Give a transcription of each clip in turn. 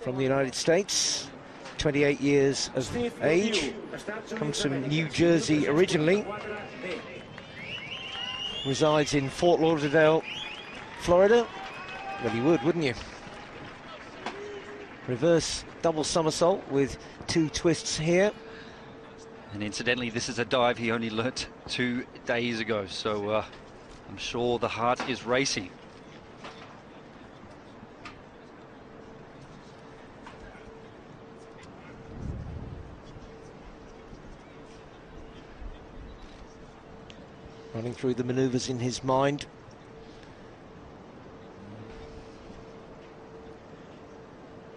from the United States, 28 years of age, comes from New Jersey originally, resides in Fort Lauderdale, Florida. Well, you would, wouldn't you? Reverse double somersault with two twists here. And incidentally, this is a dive he only learnt two days ago, so uh, I'm sure the heart is racing. Running through the manoeuvres in his mind.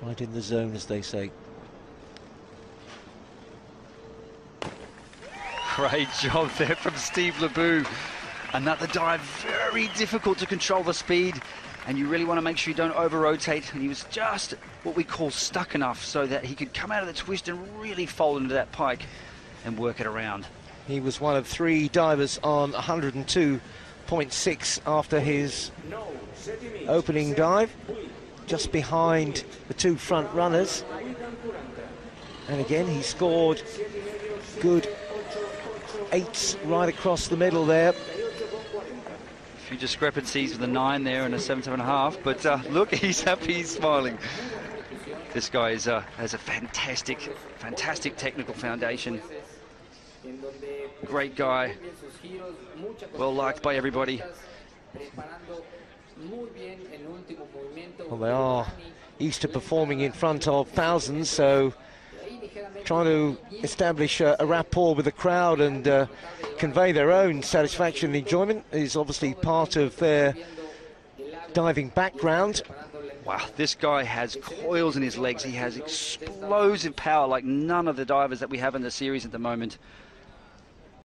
Right in the zone, as they say. Great job there from Steve LoBue. Another dive, very difficult to control the speed, and you really want to make sure you don't over-rotate, and he was just what we call stuck enough so that he could come out of the twist and really fold into that pike and work it around. He was one of three divers on 102.6 after his opening dive, just behind the two front runners. And again, he scored good eights right across the middle there. A few discrepancies with a nine there and a seven, seven and a half, but uh, look, he's happy, he's smiling. This guy is, uh, has a fantastic, fantastic technical foundation. Great guy. Well liked by everybody. Well, they are used to performing in front of thousands, so trying to establish a, rapport with the crowd and uh, convey their own satisfaction and enjoyment is obviously part of their diving background. Wow, this guy has coils in his legs. He has explosive power like none of the divers that we have in the series at the moment.